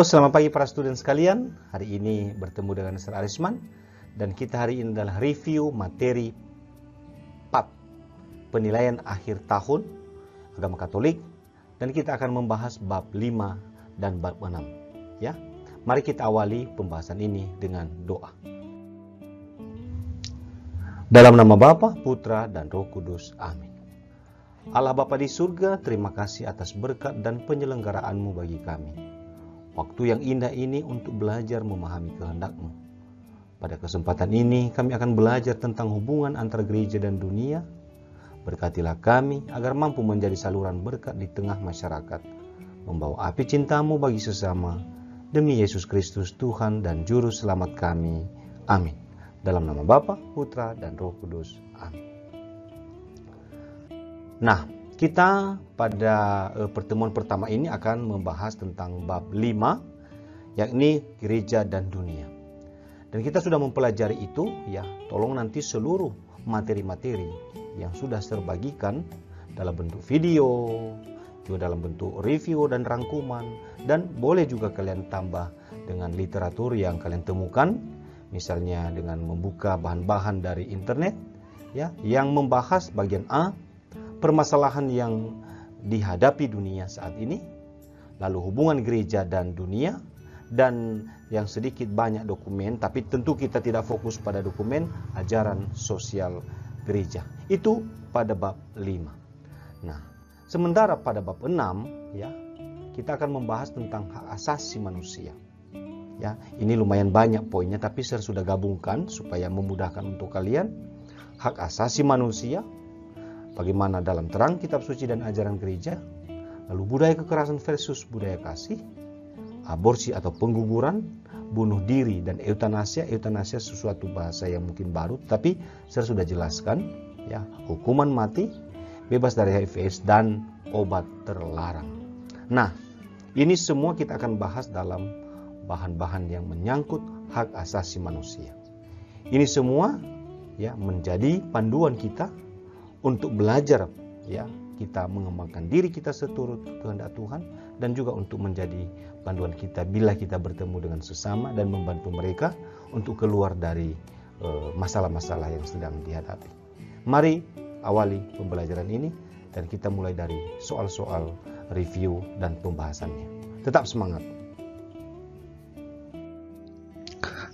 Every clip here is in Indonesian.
Selamat pagi para student sekalian. Hari ini bertemu dengan Sir Arisman dan kita hari ini adalah review materi PAP penilaian akhir tahun agama Katolik dan kita akan membahas bab 5 dan bab 6 ya. Mari kita awali pembahasan ini dengan doa. Dalam nama Bapa, Putra, dan Roh Kudus. Amin. Allah Bapa di surga, terima kasih atas berkat dan penyelenggaraanmu bagi kami. Waktu yang indah ini untuk belajar memahami kehendakmu. Pada kesempatan ini kami akan belajar tentang hubungan antara gereja dan dunia. Berkatilah kami agar mampu menjadi saluran berkat di tengah masyarakat. Membawa api cintamu bagi sesama. Demi Yesus Kristus Tuhan dan Juru Selamat kami. Amin. Dalam nama Bapa, Putra, dan Roh Kudus. Amin. Nah, kita pada uh, pertemuan pertama ini akan membahas tentang bab 5 yakni gereja dan dunia. Dan kita sudah mempelajari itu ya, tolong nanti seluruh materi-materi yang sudah terbagikan dalam bentuk video, juga dalam bentuk review dan rangkuman dan boleh juga kalian tambah dengan literatur yang kalian temukan misalnya dengan membuka bahan-bahan dari internet ya yang membahas bagian A permasalahan yang dihadapi dunia saat ini, lalu hubungan gereja dan dunia, dan yang sedikit banyak dokumen, tapi tentu kita tidak fokus pada dokumen ajaran sosial gereja. Itu pada bab 5. Nah, sementara pada bab 6 ya, kita akan membahas tentang hak asasi manusia. Ya, ini lumayan banyak poinnya tapi saya sudah gabungkan supaya memudahkan untuk kalian. Hak asasi manusia, Bagaimana dalam terang kitab suci dan ajaran gereja, lalu budaya kekerasan versus budaya kasih, aborsi atau pengguguran, bunuh diri dan eutanasia. Eutanasia sesuatu bahasa yang mungkin baru, tapi saya sudah jelaskan ya, hukuman mati, bebas dari HIV dan obat terlarang. Nah, ini semua kita akan bahas dalam bahan-bahan yang menyangkut hak asasi manusia. Ini semua ya menjadi panduan kita untuk belajar ya kita mengembangkan diri kita seturut kehendak Tuhan dan juga untuk menjadi panduan kita bila kita bertemu dengan sesama dan membantu mereka untuk keluar dari eh, masalah-masalah yang sedang dihadapi. Mari awali pembelajaran ini dan kita mulai dari soal-soal review dan pembahasannya. Tetap semangat.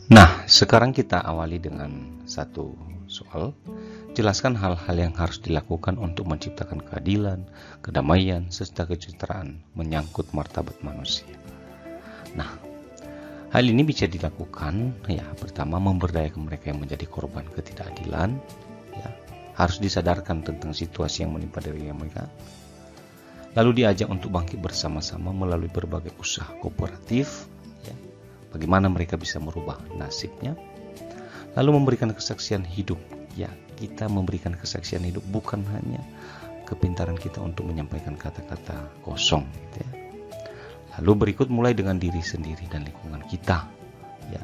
Nah, sekarang kita awali dengan satu soal Jelaskan hal-hal yang harus dilakukan untuk menciptakan keadilan, kedamaian, serta kejutaraan menyangkut martabat manusia. Nah, hal ini bisa dilakukan ya pertama memberdayakan mereka yang menjadi korban ketidakadilan, ya harus disadarkan tentang situasi yang menimpa diri mereka. Lalu diajak untuk bangkit bersama-sama melalui berbagai usaha kooperatif, ya, bagaimana mereka bisa merubah nasibnya, lalu memberikan kesaksian hidup ya kita memberikan kesaksian hidup bukan hanya kepintaran kita untuk menyampaikan kata-kata kosong gitu ya. Lalu berikut mulai dengan diri sendiri dan lingkungan kita ya.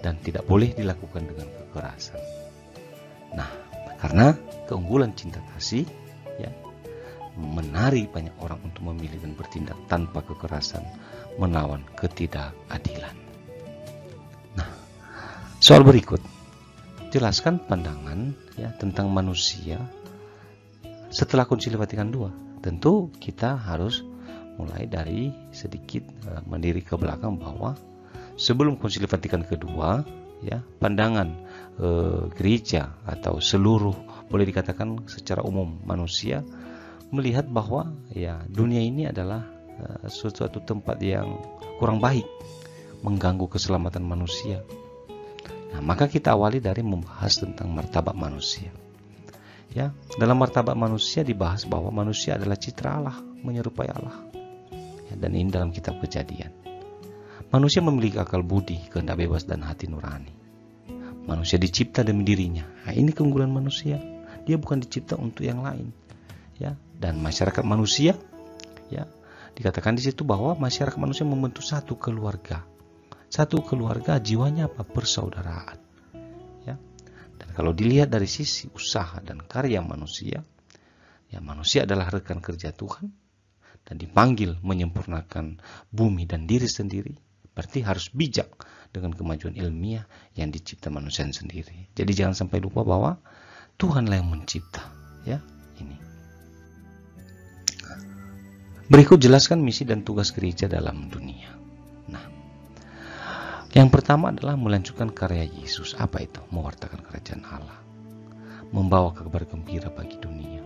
Dan tidak boleh dilakukan dengan kekerasan. Nah, karena keunggulan cinta kasih ya menarik banyak orang untuk memilih dan bertindak tanpa kekerasan melawan ketidakadilan. Nah, soal berikut jelaskan pandangan ya tentang manusia setelah Konsili Vatikan II. Tentu kita harus mulai dari sedikit uh, mendiri ke belakang bahwa sebelum Konsili Vatikan kedua ya pandangan uh, gereja atau seluruh boleh dikatakan secara umum manusia melihat bahwa ya dunia ini adalah uh, suatu tempat yang kurang baik mengganggu keselamatan manusia Nah, maka kita awali dari membahas tentang martabat manusia. Ya, dalam martabat manusia dibahas bahwa manusia adalah citra Allah, menyerupai Allah. Ya, dan ini dalam kitab Kejadian. Manusia memiliki akal budi, kehendak bebas dan hati nurani. Manusia dicipta demi dirinya. Nah, ini keunggulan manusia. Dia bukan dicipta untuk yang lain. Ya, dan masyarakat manusia ya dikatakan di situ bahwa masyarakat manusia membentuk satu keluarga satu keluarga jiwanya apa persaudaraan ya dan kalau dilihat dari sisi usaha dan karya manusia ya manusia adalah rekan kerja Tuhan dan dipanggil menyempurnakan bumi dan diri sendiri, berarti harus bijak dengan kemajuan ilmiah yang dicipta manusia sendiri. Jadi jangan sampai lupa bahwa Tuhanlah yang mencipta, ya ini. Berikut jelaskan misi dan tugas gereja dalam dunia. Yang pertama adalah melanjutkan karya Yesus. Apa itu? Mewartakan kerajaan Allah. Membawa kabar gembira bagi dunia.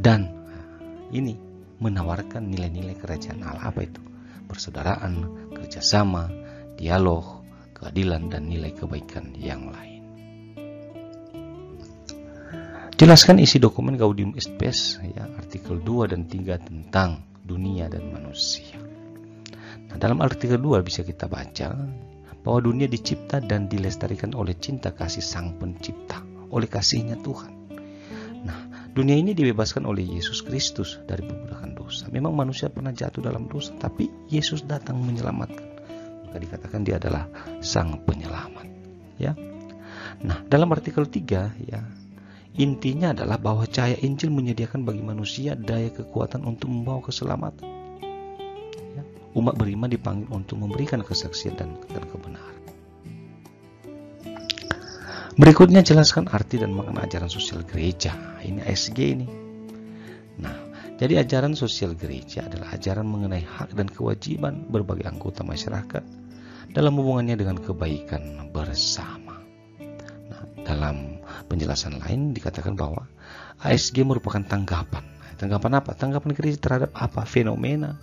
Dan ini menawarkan nilai-nilai kerajaan Allah. Apa itu? Persaudaraan, kerjasama, dialog, keadilan, dan nilai kebaikan yang lain. Jelaskan isi dokumen Gaudium Spes, ya, artikel 2 dan 3 tentang dunia dan manusia. Nah, dalam artikel 2 bisa kita baca bahwa dunia dicipta dan dilestarikan oleh cinta kasih sang pencipta, oleh kasihnya Tuhan. Nah, dunia ini dibebaskan oleh Yesus Kristus dari perbudakan dosa. Memang manusia pernah jatuh dalam dosa, tapi Yesus datang menyelamatkan. Maka dikatakan dia adalah sang penyelamat. Ya. Nah, dalam artikel 3 ya, Intinya adalah bahwa cahaya Injil menyediakan bagi manusia daya kekuatan untuk membawa keselamatan. Umat beriman dipanggil untuk memberikan kesaksian dan, dan kebenaran. Berikutnya jelaskan arti dan makna ajaran sosial gereja. Ini SG ini. Nah, jadi ajaran sosial gereja adalah ajaran mengenai hak dan kewajiban berbagai anggota masyarakat dalam hubungannya dengan kebaikan bersama. Nah, dalam penjelasan lain dikatakan bahwa ASG merupakan tanggapan. Tanggapan apa? Tanggapan gereja terhadap apa? Fenomena,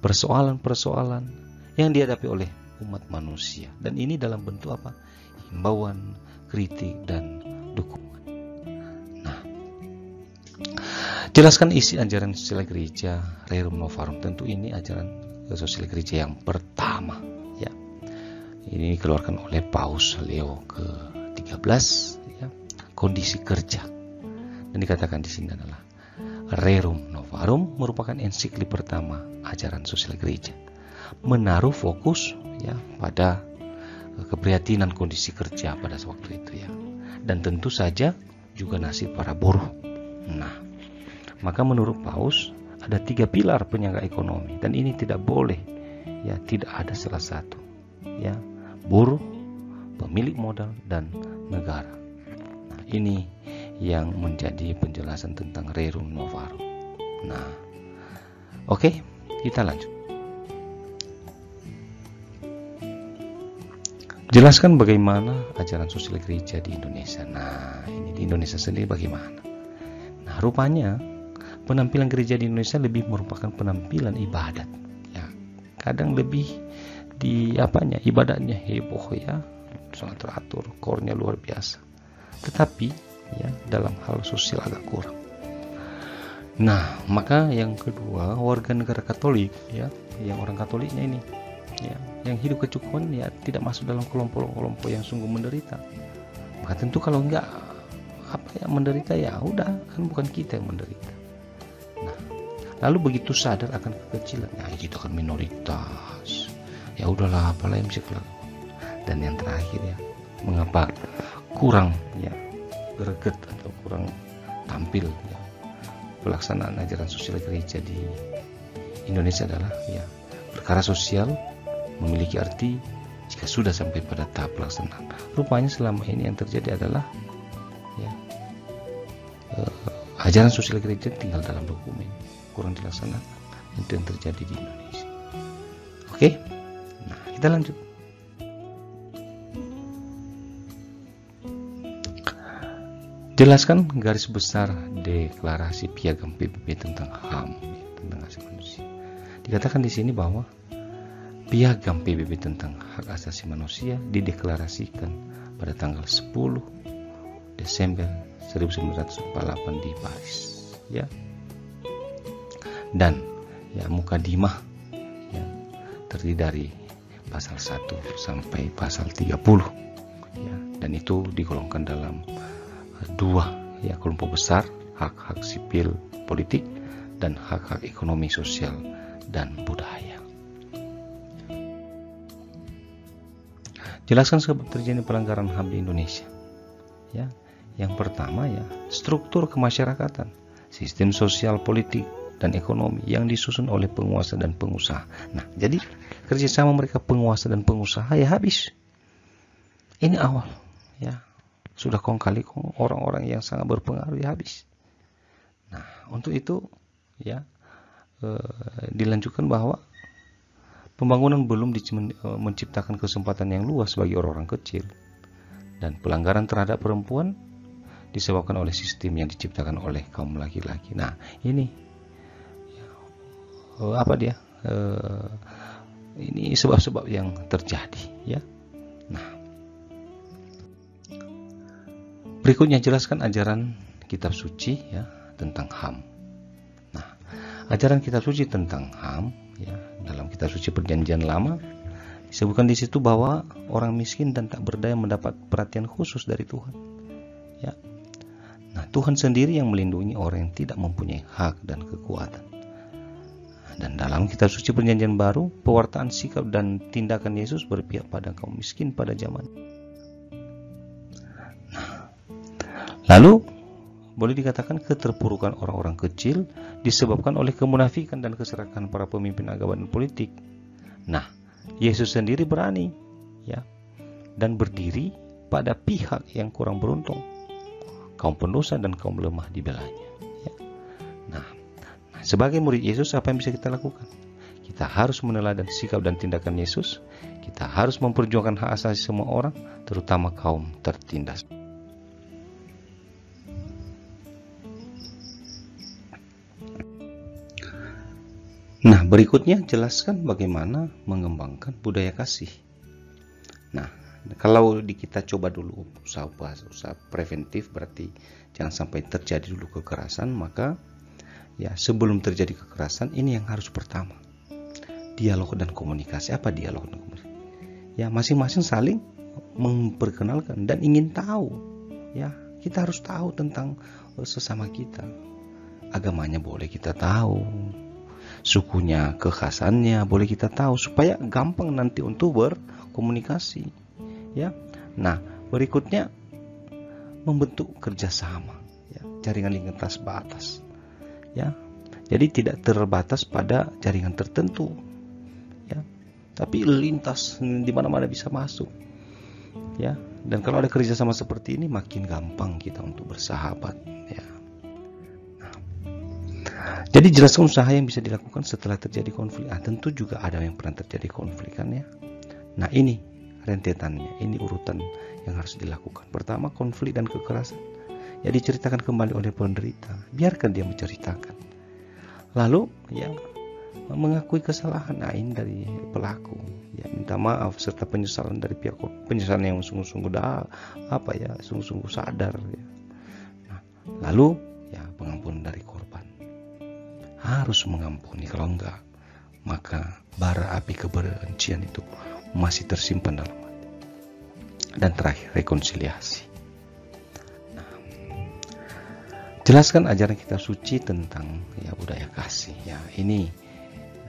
persoalan-persoalan yang dihadapi oleh umat manusia. Dan ini dalam bentuk apa? Himbauan, kritik, dan dukungan. Nah, jelaskan isi ajaran sosial gereja Rerum Novarum. Tentu ini ajaran sosial gereja yang pertama. Ya, ini dikeluarkan oleh Paus Leo ke 13 kondisi kerja. Dan dikatakan di sini adalah Rerum Novarum merupakan ensiklik pertama ajaran sosial gereja. Menaruh fokus ya pada keprihatinan kondisi kerja pada waktu itu ya. Dan tentu saja juga nasib para buruh. Nah, maka menurut Paus ada tiga pilar penyangga ekonomi dan ini tidak boleh ya tidak ada salah satu ya buruh pemilik modal dan negara ini yang menjadi penjelasan tentang Rerum Novarum. Nah, oke, okay, kita lanjut. Jelaskan bagaimana ajaran sosial gereja di Indonesia. Nah, ini di Indonesia sendiri bagaimana? Nah, rupanya penampilan gereja di Indonesia lebih merupakan penampilan ibadat. Ya, kadang lebih di apanya ibadahnya heboh ya, sangat teratur, kornya luar biasa tetapi ya dalam hal sosial agak kurang. Nah, maka yang kedua warga negara Katolik ya, yang orang Katoliknya ini ya, yang hidup kecukupan ya tidak masuk dalam kelompok-kelompok yang sungguh menderita. Maka tentu kalau enggak apa ya menderita ya udah kan bukan kita yang menderita. Nah, lalu begitu sadar akan kekecilan, ya itu kan minoritas. Ya udahlah, apalah yang bisa Dan yang terakhir ya, mengapa kurang ya greget atau kurang tampil ya pelaksanaan ajaran sosial gereja di Indonesia adalah ya perkara sosial memiliki arti jika sudah sampai pada tahap pelaksanaan. Rupanya selama ini yang terjadi adalah ya eh, ajaran sosial gereja tinggal dalam dokumen kurang dilaksanakan itu yang terjadi di Indonesia. Oke, nah kita lanjut. Jelaskan garis besar deklarasi piagam PBB tentang HAM, tentang hak asasi manusia. Dikatakan di sini bahwa piagam PBB tentang hak asasi manusia dideklarasikan pada tanggal 10 Desember 1948 di Paris, ya. Dan ya mukadimah ya terdiri dari pasal 1 sampai pasal 30 ya dan itu digolongkan dalam dua ya kelompok besar hak-hak sipil politik dan hak-hak ekonomi sosial dan budaya. Jelaskan sebab terjadi pelanggaran HAM di Indonesia. Ya, yang pertama ya struktur kemasyarakatan, sistem sosial politik dan ekonomi yang disusun oleh penguasa dan pengusaha. Nah, jadi kerjasama mereka penguasa dan pengusaha ya habis. Ini awal, ya sudah kong kali kong orang-orang yang sangat berpengaruh ya habis. Nah, untuk itu ya eh, dilanjutkan bahwa pembangunan belum eh, menciptakan kesempatan yang luas bagi orang-orang kecil dan pelanggaran terhadap perempuan disebabkan oleh sistem yang diciptakan oleh kaum laki-laki. Nah, ini uh, apa dia uh, ini sebab-sebab yang terjadi ya nah berikutnya jelaskan ajaran kitab suci ya tentang ham nah ajaran kitab suci tentang ham ya dalam kitab suci perjanjian lama disebutkan di situ bahwa orang miskin dan tak berdaya mendapat perhatian khusus dari Tuhan ya nah Tuhan sendiri yang melindungi orang yang tidak mempunyai hak dan kekuatan dan dalam kitab suci perjanjian baru, pewartaan sikap dan tindakan Yesus berpihak pada kaum miskin pada zaman. Lalu boleh dikatakan keterpurukan orang-orang kecil disebabkan oleh kemunafikan dan keserakahan para pemimpin agama dan politik. Nah, Yesus sendiri berani ya dan berdiri pada pihak yang kurang beruntung. Kaum pendosa dan kaum lemah dibelanya. Sebagai murid Yesus, apa yang bisa kita lakukan? Kita harus meneladan sikap dan tindakan Yesus. Kita harus memperjuangkan hak asasi semua orang, terutama kaum tertindas. Nah, berikutnya jelaskan bagaimana mengembangkan budaya kasih. Nah, kalau di kita coba dulu usaha usaha preventif berarti jangan sampai terjadi dulu kekerasan, maka ya sebelum terjadi kekerasan ini yang harus pertama. Dialog dan komunikasi. Apa dialog dan komunikasi? Ya masing-masing saling memperkenalkan dan ingin tahu. Ya kita harus tahu tentang eh, sesama kita. Agamanya boleh kita tahu sukunya kekhasannya boleh kita tahu supaya gampang nanti untuk berkomunikasi ya. Nah berikutnya membentuk kerjasama ya jaringan lintas batas ya. Jadi tidak terbatas pada jaringan tertentu ya. Tapi lintas di mana-mana bisa masuk ya. Dan kalau ada kerjasama seperti ini makin gampang kita untuk bersahabat jadi jelaskan usaha yang bisa dilakukan setelah terjadi konflik. Ah tentu juga ada yang pernah terjadi konflik kan ya. Nah ini rentetannya ini urutan yang harus dilakukan. Pertama konflik dan kekerasan. Ya diceritakan kembali oleh penderita. Biarkan dia menceritakan. Lalu ya mengakui kesalahan. Lain dari pelaku. Ya minta maaf serta penyesalan dari pihak penyesalan yang sungguh-sungguh dah apa ya sungguh-sungguh sadar ya. Nah, lalu ya pengampunan harus mengampuni kalau enggak maka bara api kebencian itu masih tersimpan dalam hati dan terakhir rekonsiliasi Jelaskan ajaran kita suci tentang ya budaya kasih. Ya, ini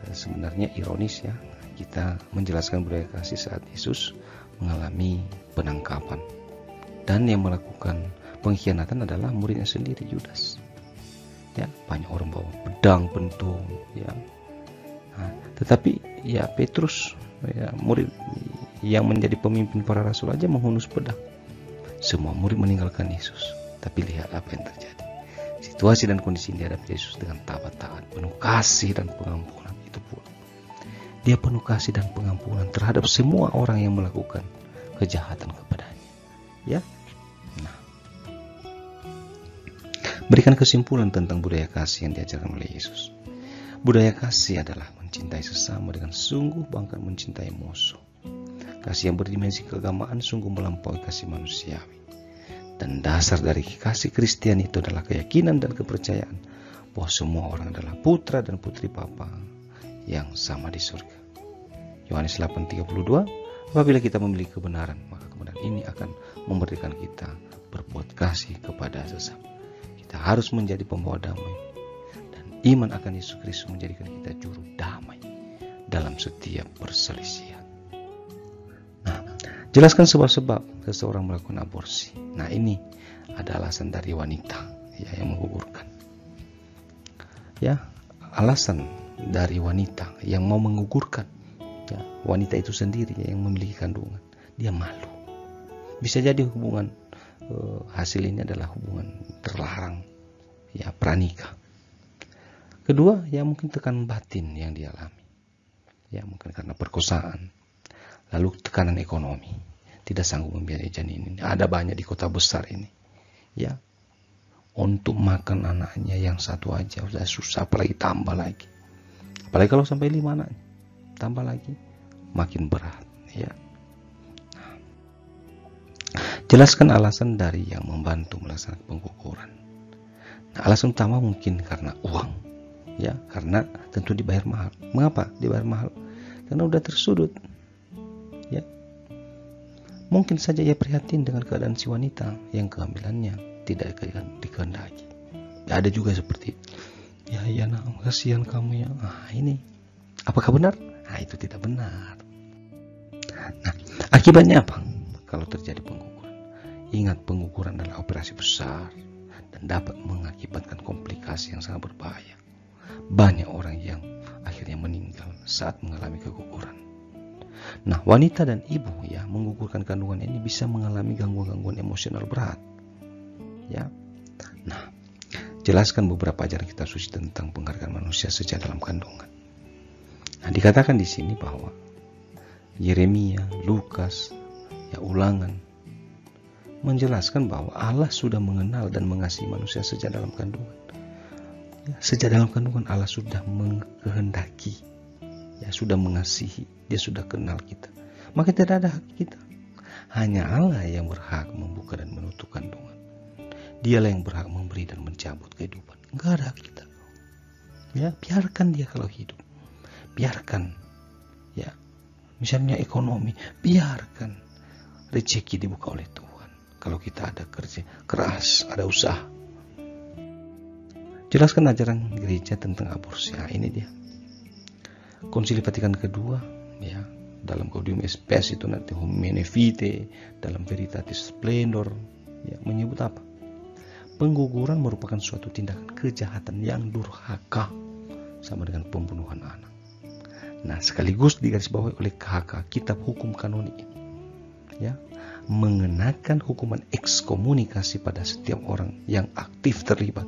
eh, sebenarnya ironis ya. Kita menjelaskan budaya kasih saat Yesus mengalami penangkapan. Dan yang melakukan pengkhianatan adalah muridnya sendiri Yudas. Ya, banyak orang bawa pedang, pentung, ya. Nah, tetapi ya Petrus ya murid yang menjadi pemimpin para rasul aja menghunus pedang. Semua murid meninggalkan Yesus. Tapi lihat apa yang terjadi situasi dan kondisi ini dihadapi Yesus dengan tabat-tabat penuh kasih dan pengampunan itu pun dia penuh kasih dan pengampunan terhadap semua orang yang melakukan kejahatan kepadanya ya berikan kesimpulan tentang budaya kasih yang diajarkan oleh Yesus budaya kasih adalah mencintai sesama dengan sungguh bahkan mencintai musuh kasih yang berdimensi keagamaan sungguh melampaui kasih manusiawi dan dasar dari kasih Kristen itu adalah keyakinan dan kepercayaan bahwa semua orang adalah putra dan putri Bapa yang sama di surga. Yohanes 8:32 Apabila kita memiliki kebenaran, maka kebenaran ini akan memberikan kita berbuat kasih kepada sesama. Kita harus menjadi pembawa damai dan iman akan Yesus Kristus menjadikan kita juru damai dalam setiap perselisihan. Jelaskan sebab-sebab seseorang melakukan aborsi. Nah ini ada alasan dari wanita ya, yang menggugurkan. Ya, alasan dari wanita yang mau mengugurkan ya, wanita itu sendiri yang memiliki kandungan dia malu bisa jadi hubungan uh, hasil ini adalah hubungan terlarang. Ya pranikah. Kedua ya mungkin tekan batin yang dialami. Ya mungkin karena perkosaan. Lalu tekanan ekonomi. Tidak sanggup membiayai janin ini. Ada banyak di kota besar ini. Ya untuk makan anaknya yang satu aja sudah susah apalagi tambah lagi. Apalagi kalau sampai lima anak tambah lagi makin berat. Ya jelaskan alasan dari yang membantu melaksanakan pengukuran nah, alasan utama mungkin karena uang ya karena tentu dibayar mahal mengapa dibayar mahal karena udah tersudut ya mungkin saja ia prihatin dengan keadaan si wanita yang kehamilannya tidak dikehendaki. Ya, ada juga seperti ya ya nak kasihan kamu ya. Ah ini apakah benar? Nah itu tidak benar. Nah akibatnya apa? Kalau terjadi pengukuran, ingat pengukuran adalah operasi besar dan dapat mengakibatkan komplikasi yang sangat berbahaya. Banyak orang yang akhirnya meninggal saat mengalami keguguran. Nah, wanita dan ibu ya menggugurkan kandungan ini bisa mengalami gangguan-gangguan emosional berat ya. Nah, jelaskan beberapa ajaran kita suci tentang penghargaan manusia sejak dalam kandungan. Nah, dikatakan di sini bahwa Yeremia, Lukas, ya ulangan menjelaskan bahwa Allah sudah mengenal dan mengasihi manusia sejak dalam kandungan. Ya, sejak dalam kandungan Allah sudah mengkehendaki, ya sudah mengasihi, dia sudah kenal kita. Maka tidak ada hak kita. Hanya Allah yang berhak membuka dan menutup kandungan. Dialah yang berhak memberi dan mencabut kehidupan. Enggak ada kita. Ya, biarkan dia kalau hidup. Biarkan. Ya. Misalnya ekonomi, biarkan rezeki dibuka oleh Tuhan. Kalau kita ada kerja keras, ada usaha. Jelaskan ajaran gereja tentang aborsi. Nah, ini dia. Konsili Vatikan kedua, ya, dalam Gaudium Spes itu nanti Humane Vitae, dalam Veritatis Splendor, ya, menyebut apa? Pengguguran merupakan suatu tindakan kejahatan yang durhaka sama dengan pembunuhan anak. Nah, sekaligus digarisbawahi oleh KHK Kitab Hukum Kanonik ya, mengenakan hukuman ekskomunikasi pada setiap orang yang aktif terlibat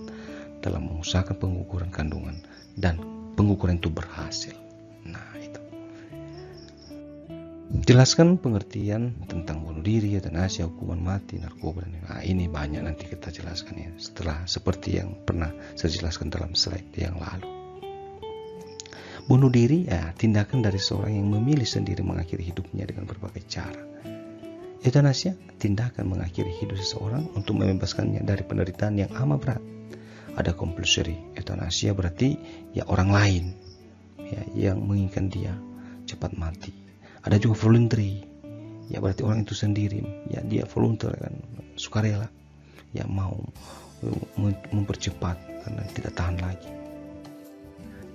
dalam mengusahakan pengukuran kandungan dan pengukuran itu berhasil. Nah, Jelaskan pengertian tentang bunuh diri, euthanasia, hukuman mati, narkoba, dan nah, ini banyak nanti kita jelaskan ya setelah seperti yang pernah saya jelaskan dalam slide yang lalu. Bunuh diri ya tindakan dari seorang yang memilih sendiri mengakhiri hidupnya dengan berbagai cara. Euthanasia tindakan mengakhiri hidup seseorang untuk membebaskannya dari penderitaan yang amat berat. Ada compulsory euthanasia berarti ya orang lain ya, yang menginginkan dia cepat mati ada juga voluntary ya berarti orang itu sendiri ya dia volunteer kan sukarela ya mau mempercepat karena tidak tahan lagi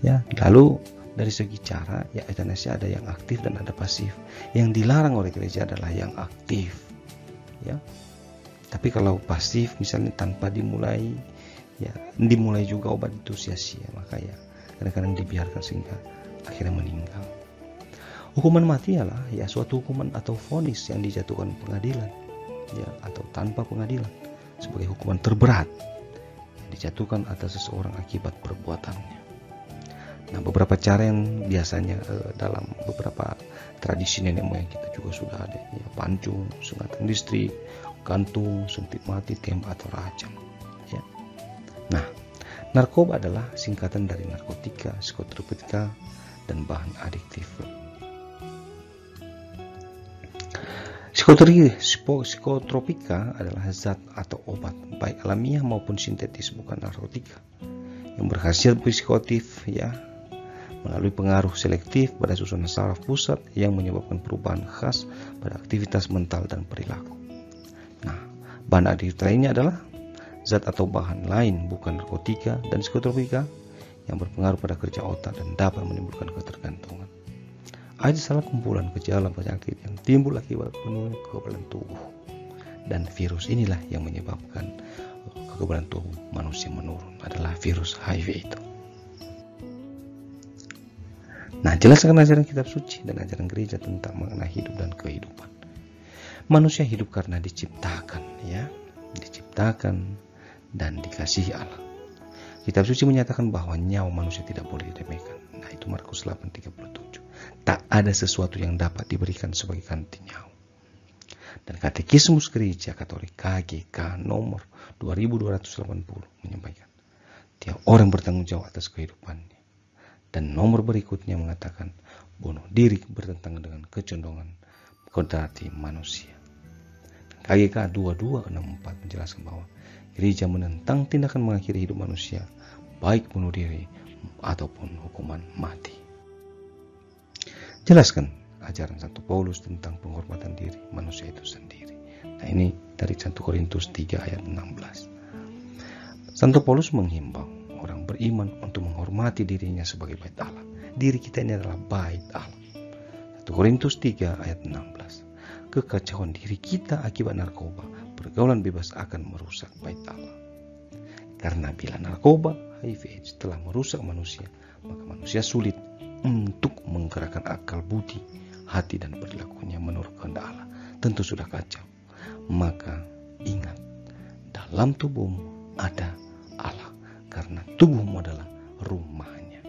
ya lalu dari segi cara ya euthanasia ada yang aktif dan ada pasif. Yang dilarang oleh gereja adalah yang aktif ya. Tapi kalau pasif misalnya tanpa dimulai ya dimulai juga obat itu sia-sia maka ya kadang-kadang dibiarkan sehingga akhirnya meninggal. Hukuman mati ialah ya suatu hukuman atau vonis yang dijatuhkan pengadilan ya atau tanpa pengadilan sebagai hukuman terberat yang dijatuhkan atas seseorang akibat perbuatannya. Beberapa cara yang biasanya eh, dalam beberapa tradisi nenek moyang kita juga sudah ada ya pancung, sengatan listrik, gantung, suntik mati, tembak atau rajam. Ya. Nah, narkoba adalah singkatan dari narkotika, psikotropika, dan bahan adiktif Psikotropika adalah zat atau obat baik alamiah maupun sintetis bukan narkotika yang berhasil psikotif ya melalui pengaruh selektif pada susunan saraf pusat yang menyebabkan perubahan khas pada aktivitas mental dan perilaku. Nah, bahan adiktif lainnya adalah zat atau bahan lain bukan narkotika dan psikotropika yang berpengaruh pada kerja otak dan dapat menimbulkan ketergantungan ada salah kumpulan gejala penyakit yang timbul akibat penuhnya kekebalan tubuh. Dan virus inilah yang menyebabkan kekebalan tubuh manusia menurun adalah virus HIV itu. Nah, jelaskan ajaran kitab suci dan ajaran gereja tentang mengenai hidup dan kehidupan. Manusia hidup karena diciptakan, ya, diciptakan dan dikasihi Allah. Kitab suci menyatakan bahwa nyawa manusia tidak boleh diremehkan. Nah, itu Markus 8:37. Tak ada sesuatu yang dapat diberikan sebagai ganti nyawa. Dan Katekismus Gereja Katolik KGK nomor 2280 menyampaikan, tiap orang bertanggung jawab atas kehidupannya. Dan nomor berikutnya mengatakan, bunuh diri bertentangan dengan kecondongan kodrati manusia. KGK 2264 menjelaskan bahwa gereja menentang tindakan mengakhiri hidup manusia, baik bunuh diri ataupun hukuman mati. Jelaskan ajaran Santo Paulus tentang penghormatan diri manusia itu sendiri. Nah ini dari 1 Korintus 3 ayat 16. Santo Paulus menghimbau orang beriman untuk menghormati dirinya sebagai bait Allah. Diri kita ini adalah bait Allah. 1 Korintus 3 ayat 16 kekacauan diri kita akibat narkoba, pergaulan bebas akan merusak bait Allah. Karena bila narkoba, HIV AIDS telah merusak manusia, maka manusia sulit untuk menggerakkan akal budi, hati dan perilakunya menurut kehendak Allah. Tentu sudah kacau. Maka ingat, dalam tubuhmu ada. Karena tubuhmu adalah rumahnya.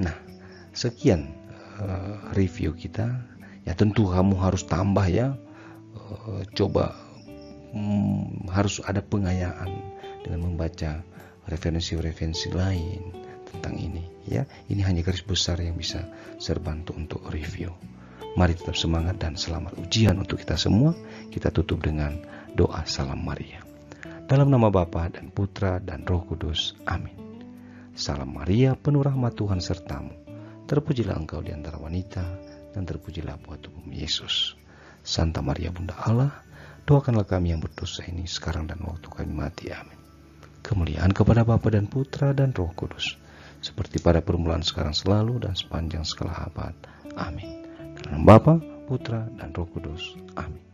Nah, sekian uh, review kita. Ya tentu kamu harus tambah ya. Uh, coba um, harus ada pengayaan dengan membaca referensi-referensi lain tentang ini ya. Ini hanya garis besar yang bisa saya bantu untuk review. Mari tetap semangat dan selamat ujian untuk kita semua. Kita tutup dengan doa salam Maria dalam nama Bapa dan Putra dan Roh Kudus amin salam Maria penuh rahmat Tuhan sertamu terpujilah engkau di antara wanita dan terpujilah buat tubuh Yesus. Santa Maria Bunda Allah, doakanlah kami yang berdosa ini sekarang dan waktu kami mati. Amin. Kemuliaan kepada Bapa dan Putra dan Roh Kudus, seperti pada permulaan sekarang selalu dan sepanjang segala abad. Amin. Dalam Bapa, Putra, dan Roh Kudus. Amin.